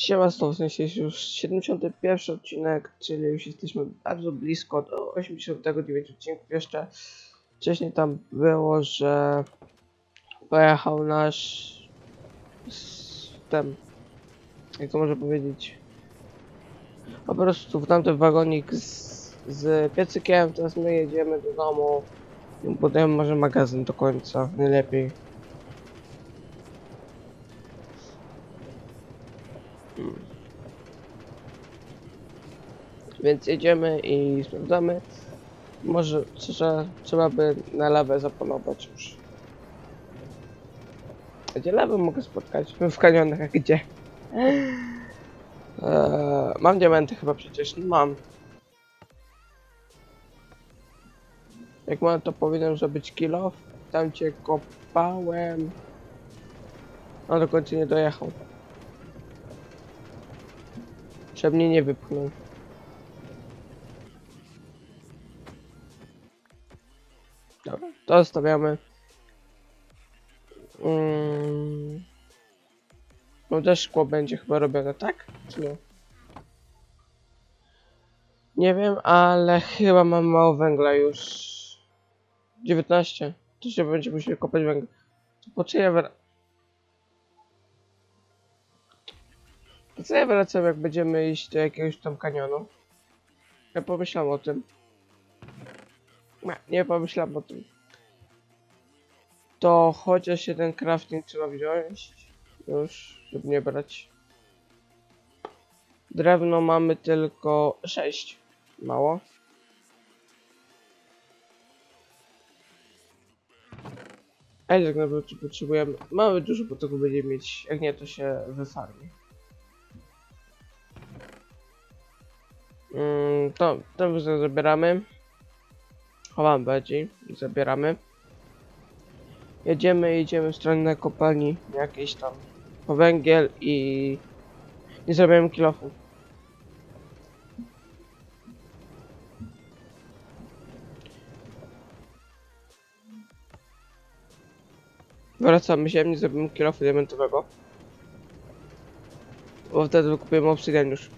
Siema, z tą w sensie już 71 odcinek, czyli już jesteśmy bardzo blisko do 89 odcinków. Jeszcze wcześniej tam było, że pojechał nasz ten, jak to może powiedzieć, po prostu w tamten wagonik z, z piecykiem, teraz my jedziemy do domu i budujemy może magazyn do końca, najlepiej. Więc jedziemy i sprawdzamy. Może że trzeba by na lewę zapolować już. Gdzie lewę mogę spotkać? W kanionach, gdzie? Eee, mam diamenty chyba przecież, mam. Jak mam to powinien, że być kilo. Tam cię kopałem. No do końca nie dojechał. Żeby mnie nie wypchnął. To zostawiamy. Mm. No też szkło będzie chyba robione, tak? Czy nie? Nie wiem, ale chyba mam mało węgla już. 19. To się będzie musieli kopać węgiel. To po ja wra... Po co ja wracam, jak będziemy iść do jakiegoś tam kanionu? Ja pomyślałem o tym. Nie, nie pomyślałem o tym. To chociaż jeden crafting trzeba wziąć. Już, żeby nie brać. Drewno mamy tylko 6. Mało. A jak naprawdę potrzebujemy? Mamy dużo, bo tego będziemy mieć. Jak nie, to się wyfarmi. Mm, to, to zabieramy. Chowamy bardziej zabieramy. Jedziemy, jedziemy w stronę kopalni jakiejś tam po węgiel i nie zrobimy kilofu. Wracamy się, nie zrobimy kilofu diamentowego. Bo wtedy wykupujemy obsydian już.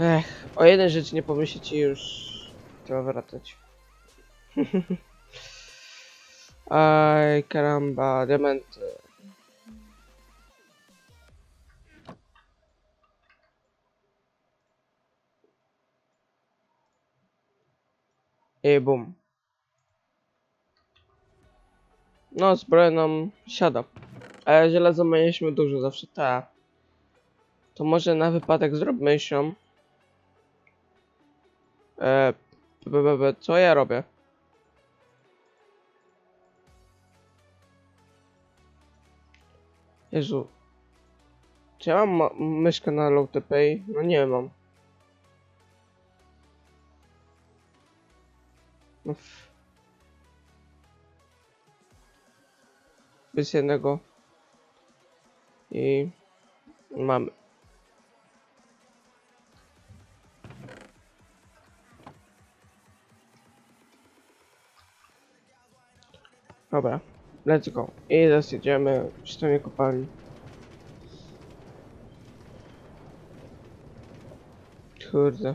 Ech, o jednej rzeczy nie pomyślicie już trzeba wracać. Aj, karamba, diamenty. I bum. No, zbroja nam siada. Ale żelazo mieliśmy dużo zawsze, tak. To może na wypadek zróbmy. E, b, b, co ja robię? Jezu. Czy ja mam ma- myszkę na low TPI? No nie mam. No f- Bez jednego. I mamy. Dobra, let's go. I teraz jedziemy w stronę kopalni. Kurde.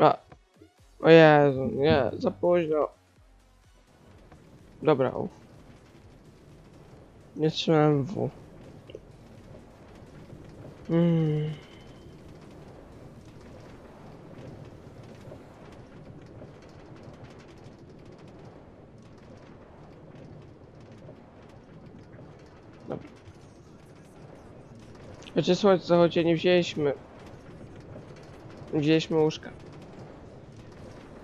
A. O Jezu, nie, za późno. Dobra, uf. Nie trzymałem W. Mm. Chociaż słońce zachodzi, nie wzięliśmy. Wzięliśmy łóżka.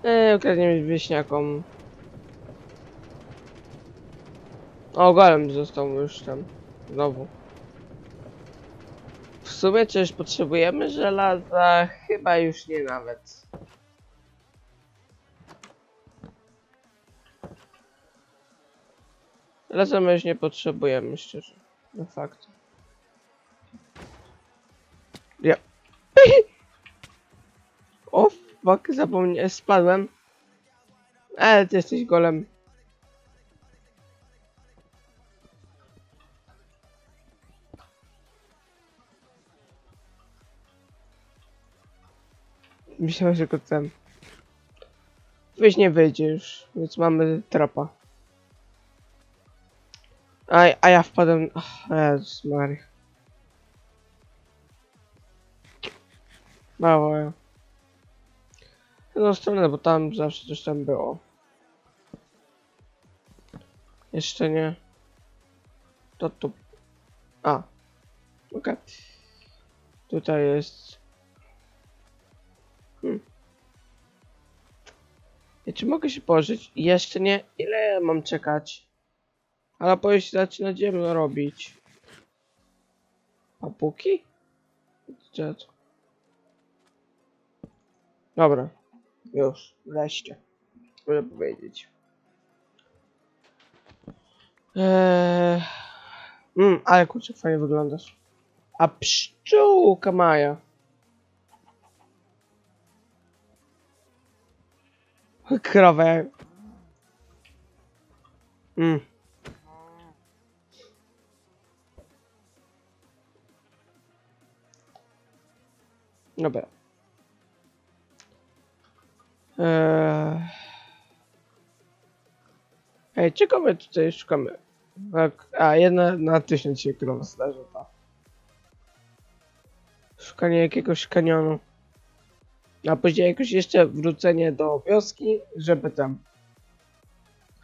Eee, ukradniemy wieśniakom. O, golem został już tam. Znowu. W sumie czyż potrzebujemy żelaza? Chyba już nie nawet. Żelaza już nie potrzebujemy, szczerze. No fakt. Ja. O fuck, zapomniałem, spadłem. Ale ty jesteś golem. Myślałem, że go ten. Wyjść nie wyjdzie już, więc mamy trapa. A, a ja wpadłem. Ach, Jezus Maria. W jedną stronę, bo tam zawsze coś tam było. Jeszcze nie. To tu. A. Okej. Tutaj jest. Hmm. Ja, czy mogę się położyć? Jeszcze nie. Ile mam czekać? Ale powinien zaczyna ciemno robić. Papuki? Co? Dobra. Już. Wreszcie. Mogę powiedzieć. Eee... Mm, ale kurczę, fajnie wyglądasz. A pszczółka Maja. Krowę. Mm. Dobra. Eee... Ej, tutaj szukamy? A, jedna na tysiąc się zdarza, ta. Szukanie jakiegoś kanionu. A później jakoś jeszcze wrócenie do wioski, żeby tam...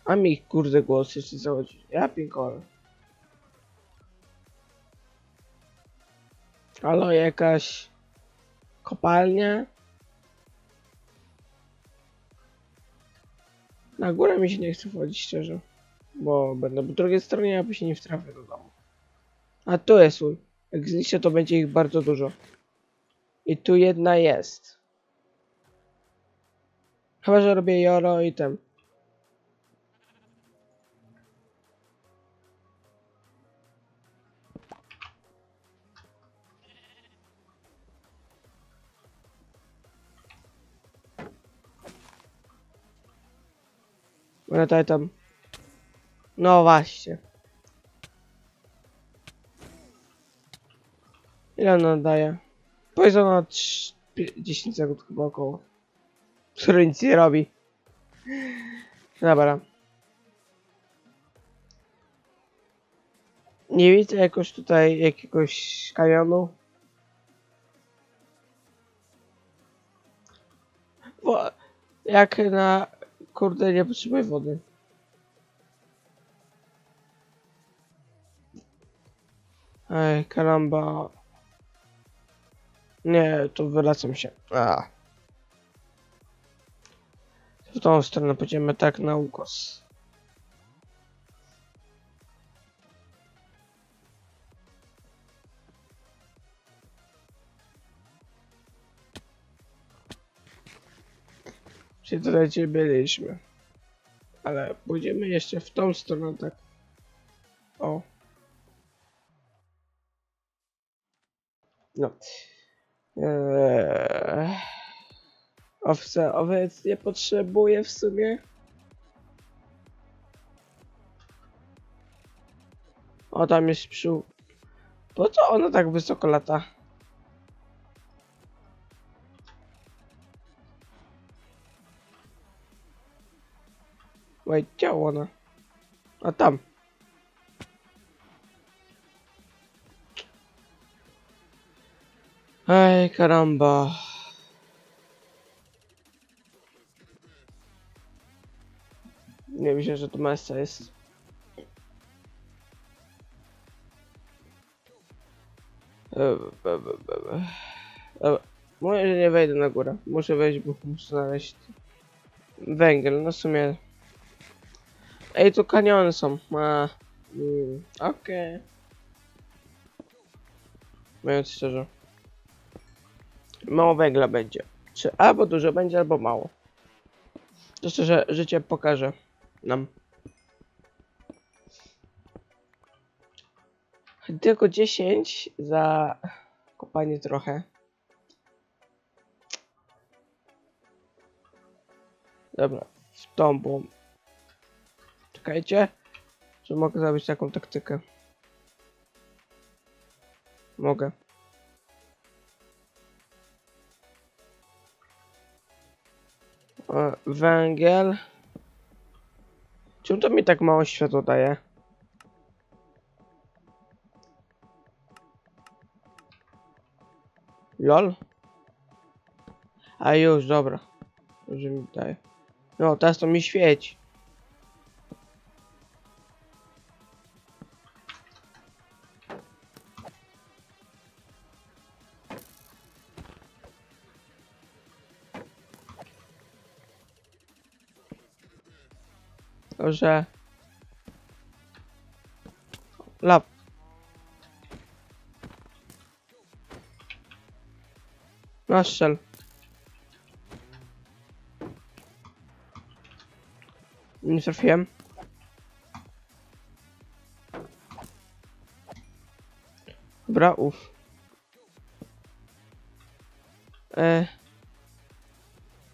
A mi kurde głos jeszcze zachodzi. Ja pinkole. Halo, jakaś... Kopalnia? Na górę mi się nie chce wchodzić szczerze. Bo będę po drugiej stronie, aby się nie wtrafię do domu. A tu jest mój. Jak zniszczę, to będzie ich bardzo dużo. I tu jedna jest. Chyba, że robię joro i ten. Ona tutaj tam. No właśnie. Ile ona daje? Poison na 3, 10 sekund chyba około. Który nic nie robi. Dobra. Nie widzę jakoś tutaj jakiegoś kanionu. Bo jak na kurde nie potrzebuję wody. Ej, karamba. Nie, to wracam się. A. W tą stronę pójdziemy tak na ukos. Czyli tutaj byliśmy. Ale pójdziemy jeszcze w tą stronę tak. O. No. Eee... Owce, owiec nie potrzebuję w sumie. O, tam jest pszczół. Po co ono tak wysoko lata? Wait, gdzie ona? A tam. Ej, karamba. Nie myślę, że to mesa jest. Dobra. Może nie wejdę na górę. Muszę wejść, bo muszę znaleźć węgiel. No w sumie. Ej, tu kaniony są. A, mm, Okej. Okay. Mówiąc szczerze. Mało węgla będzie. Czy albo dużo będzie, albo mało. To szczerze, życie pokaże nam. Tylko 10 za kopanie trochę. Dobra. W tą, bo... Czekajcie. Czy mogę zrobić taką taktykę? Mogę. Węgiel. Czemu to mi tak mało światło daje? LOL? A już, dobra. Już mi daje. No, teraz to mi świeci. Dobrze. Lap. No strzel. Nie trafiłem. Dobra, uff. E,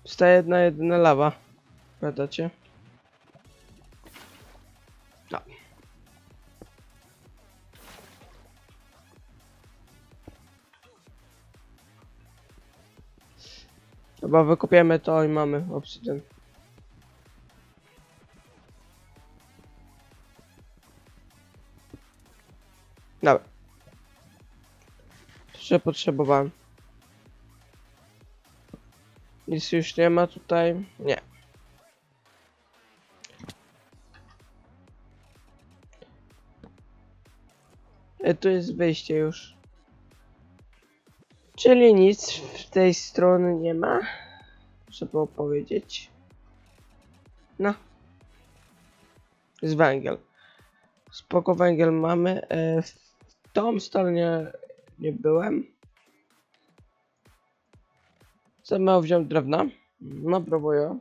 Staje jedna jedyna lawa. Pamiętacie? No. Chyba wykopiemy to i mamy obsydian. Dobra. Jeszcze potrzebowałem. Nic już nie ma tutaj. Nie. E, tu jest wyjście już. Czyli nic w tej strony nie ma. Było powiedzieć. No. Jest węgiel. Spoko węgiel mamy. E, w tą stronę nie, nie byłem. Co miał wziąć drewna? No próbuję.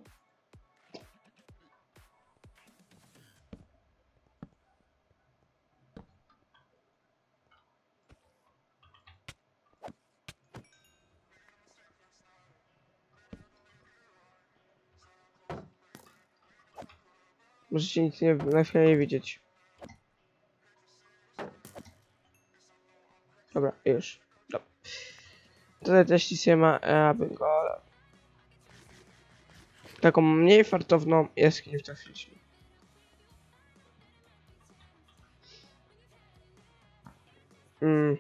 Możecie nic nie, na chwilę nie widzieć. Dobra, już. Tutaj też nic nie ma, e, aby go... Taką mniej fartowną jaskinię wtrafiliśmy. Mm.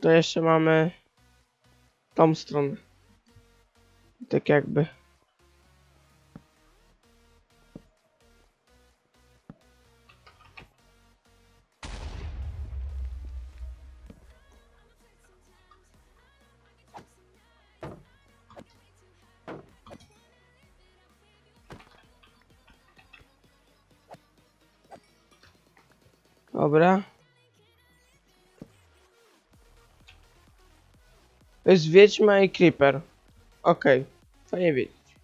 To jeszcze mamy tą stronę. Tak jakby. Dobra. To jest Wiedźma i Creeper. Okej. Fajnie wiedzieć.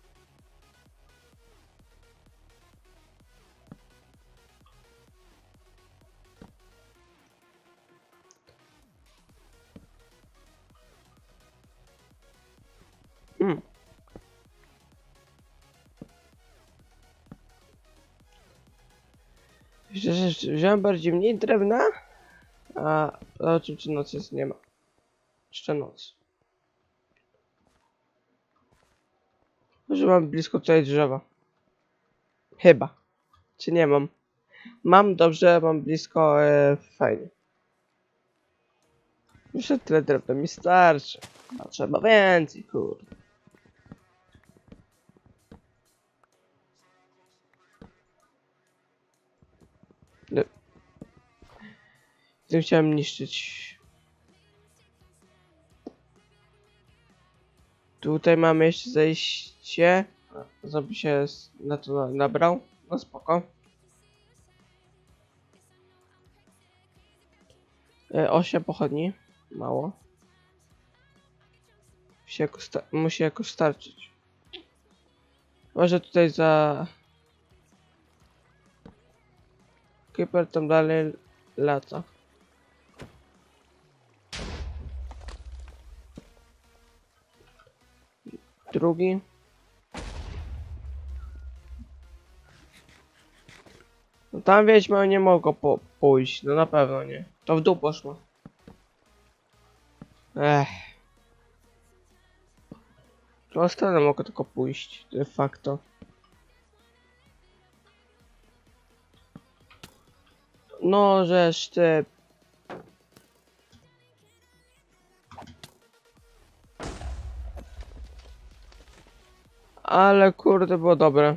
Hmm. Wziąłem bardziej mniej drewna, a oczywiście noc jest nie ma. Jeszcze noc. Może mam blisko tutaj drzewa. Chyba. Czy nie mam? Mam, dobrze, mam blisko, e, fajnie. Jeszcze tyle drewna mi starczy. A trzeba więcej, kurde. Nie. Nie chciałem niszczyć. Tutaj mamy jeszcze zejście. Żeby się na to na- nabrał. No spoko. E, 8 pochodni. Mało. Musi jakoś, musi jakoś starczyć. Może tutaj za... Creeper tam dalej lata. Drugi. No tam wiedźma nie mogło po pójść, no na pewno nie. To w dół poszło. Ech. Którą stronę mogę tylko pójść, de facto. No, żeż ty. Ale kurde, było dobre.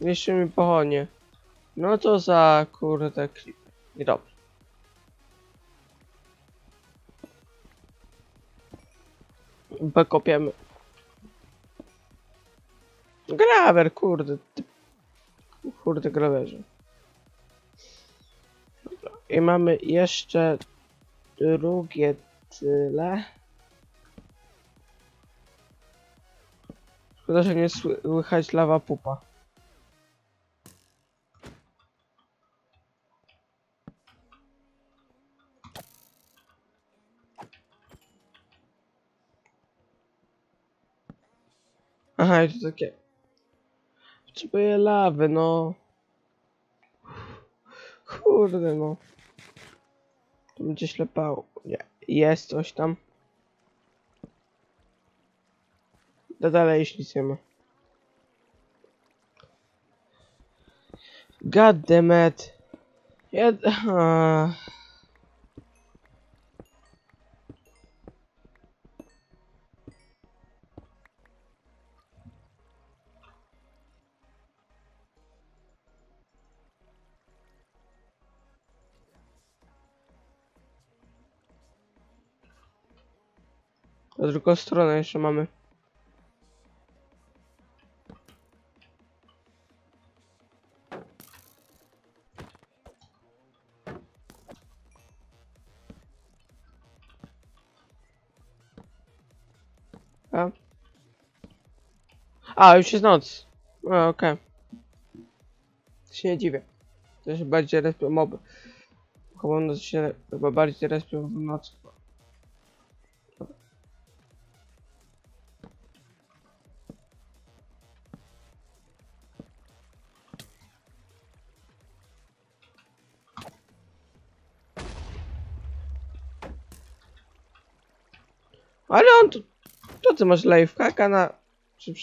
Jeszcze mi pochodnie. No to za kurde klip. I dobrze. Bekopiemy. Grawer, kurde. Kurde, grawerze. I mamy jeszcze drugie tyle. Szkoda, że nie słychać lawa pupa. Aha, i to takie. Potrzebuję lawy, no. Kurde, no. To będzie ślepało. Nie, jest coś tam. Da dalej, jeśli nie ma. God damn it. Jed... Na drugą stronę jeszcze mamy. A, A już jest noc. Okej. Się nie dziwię. To się bardziej respią moby. Chyba się chyba bardziej respią w nocy. Ale on tu... To ty masz lifehacka na... Czy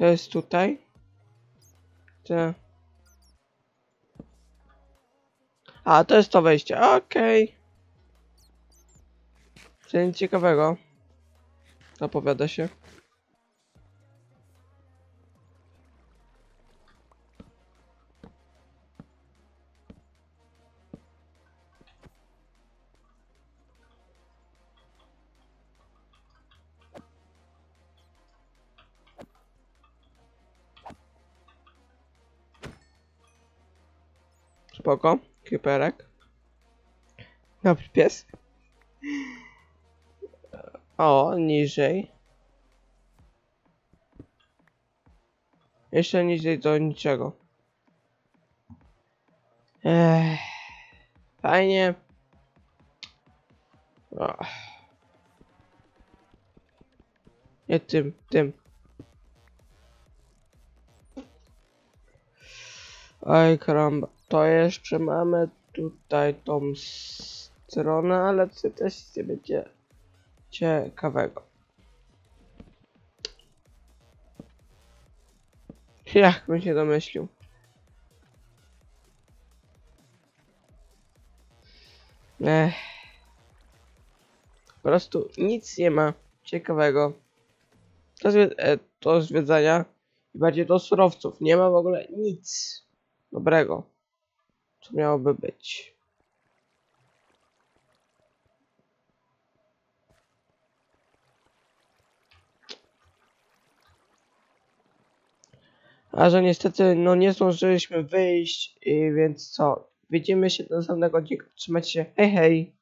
To jest tutaj. Te. A, to jest to wejście. Okej. Okay. Czyli nic ciekawego. Opowiada się. Spoko. Kiperek. Dobry pies. O, niżej. Jeszcze niżej do niczego. Ech. Fajnie. Ach. Nie tym, tym. Oj, karamba. To jeszcze mamy tutaj tą stronę, ale co też nie będzie ciekawego. Jak bym się domyślił. Ech. Po prostu nic nie ma ciekawego. Do, zwied e, do zwiedzania i bardziej do surowców. Nie ma w ogóle nic dobrego co miałoby być? A że niestety, no nie zdążyliśmy wyjść, więc co? Widzimy się do następnego odcinka. Trzymajcie się. Hej, hej!